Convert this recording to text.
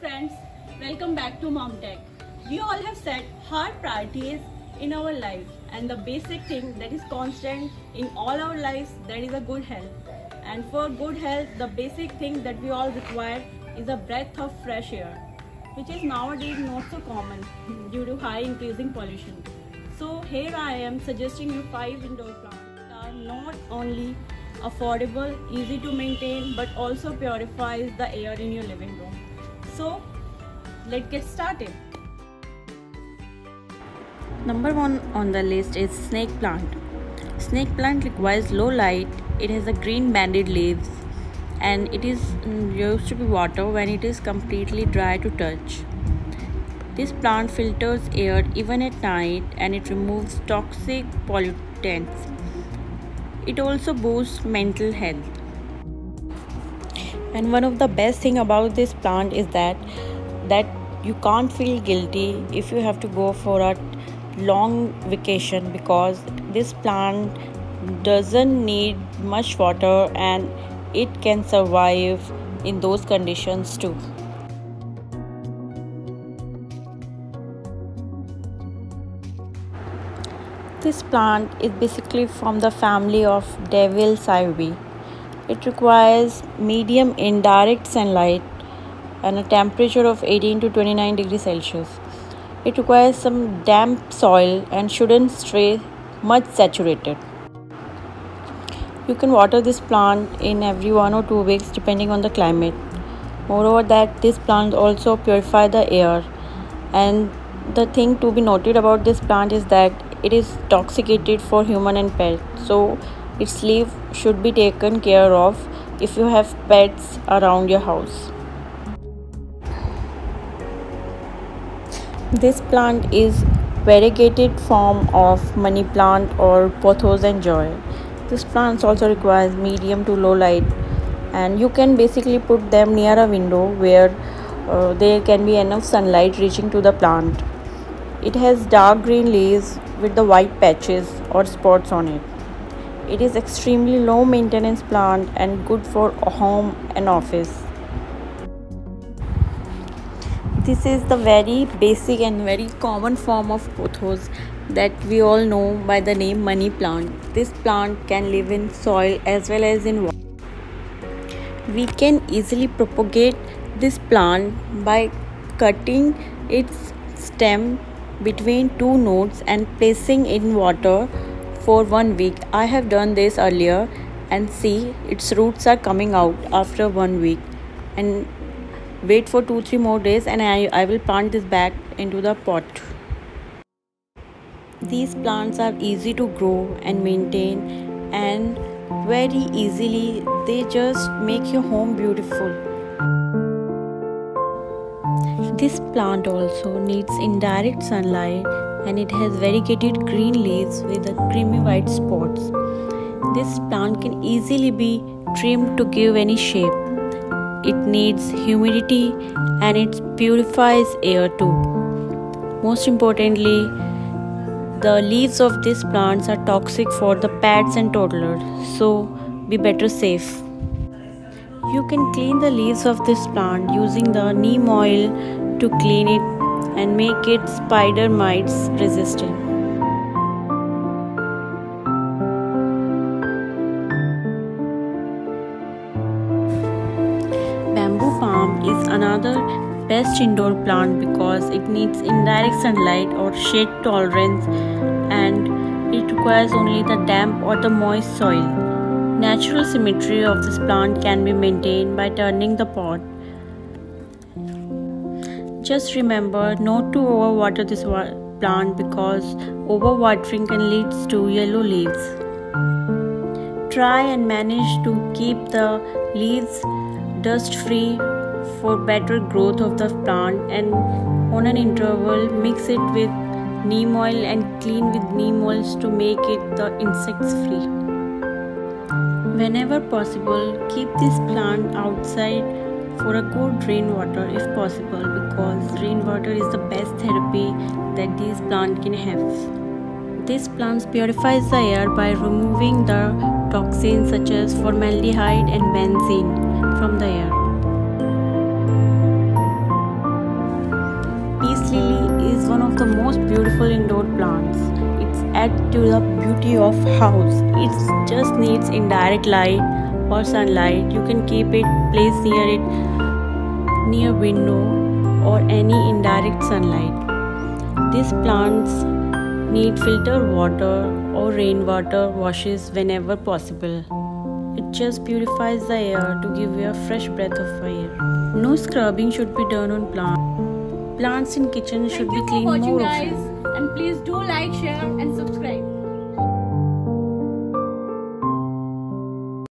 friends, welcome back to Mom Tech. We all have set hard priorities in our life and the basic thing that is constant in all our lives that is a good health. And for good health, the basic thing that we all require is a breath of fresh air, which is nowadays not so common due to high increasing pollution. So here I am suggesting you five indoor plants that are not only affordable, easy to maintain, but also purifies the air in your living room. Let's get started. Number one on the list is snake plant. Snake plant requires low light. It has a green banded leaves and it is used to be water when it is completely dry to touch. This plant filters air even at night and it removes toxic pollutants. It also boosts mental health. And one of the best thing about this plant is that that you can't feel guilty if you have to go for a long vacation because this plant doesn't need much water and it can survive in those conditions too. This plant is basically from the family of devil's ivy. It requires medium indirect sunlight and a temperature of 18 to 29 degrees Celsius. It requires some damp soil and shouldn't stay much saturated. You can water this plant in every one or two weeks depending on the climate. Moreover, that this plant also purify the air. And the thing to be noted about this plant is that it is toxicated for human and pet. So its leaf should be taken care of if you have pets around your house. This plant is variegated form of money plant or pothos N'Joy. This plant also requires medium to low light and you can basically put them near a window where uh, there can be enough sunlight reaching to the plant. It has dark green leaves with the white patches or spots on it. It is extremely low maintenance plant and good for home and office. This is the very basic and very common form of pothos that we all know by the name money plant. This plant can live in soil as well as in water. We can easily propagate this plant by cutting its stem between two nodes and placing in water for one week. I have done this earlier and see its roots are coming out after one week and wait for 2-3 more days and I, I will plant this back into the pot. These plants are easy to grow and maintain and very easily they just make your home beautiful. This plant also needs indirect sunlight and it has variegated green leaves with a creamy white spots. This plant can easily be trimmed to give any shape it needs humidity and it purifies air too. Most importantly, the leaves of these plants are toxic for the pets and toddlers, so be better safe. You can clean the leaves of this plant using the neem oil to clean it and make it spider mites resistant. Another best indoor plant because it needs indirect sunlight or shade tolerance and it requires only the damp or the moist soil. Natural symmetry of this plant can be maintained by turning the pot. Just remember not to overwater this plant because overwatering can lead to yellow leaves. Try and manage to keep the leaves dust free for better growth of the plant and on an interval mix it with neem oil and clean with neem oils to make it the insects free. Whenever possible, keep this plant outside for a good rainwater if possible because rainwater is the best therapy that this plant can have. This plant purifies the air by removing the toxins such as formaldehyde and benzene from the air. Plants. It's add to the beauty of house. It just needs indirect light or sunlight. You can keep it placed near it near window or any indirect sunlight. These plants need filtered water or rainwater washes whenever possible. It just purifies the air to give you a fresh breath of air. No scrubbing should be done on plants. Plants in kitchen should Thank be cleaned more often. And please do like, share and subscribe.